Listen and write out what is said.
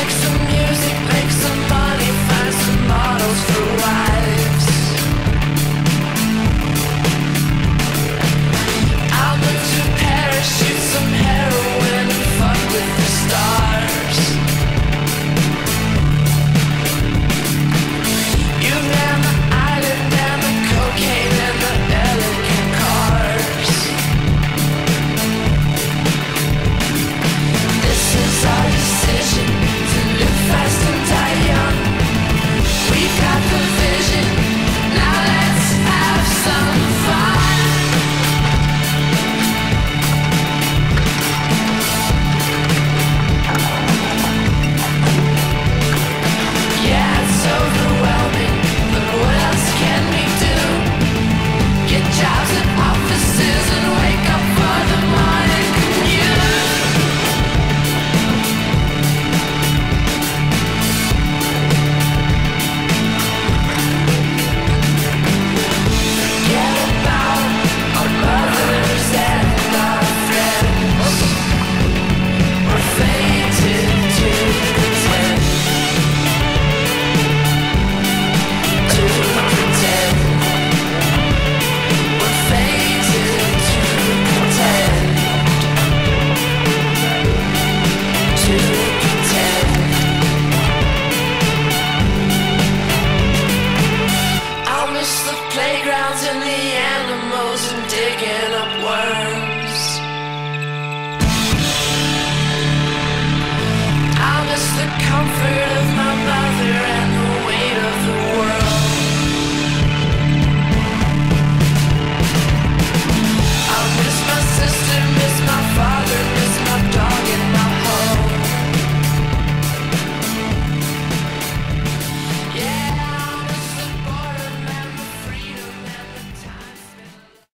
Make some music, make some fun. the animals and digging up worms. I miss the comfort of my.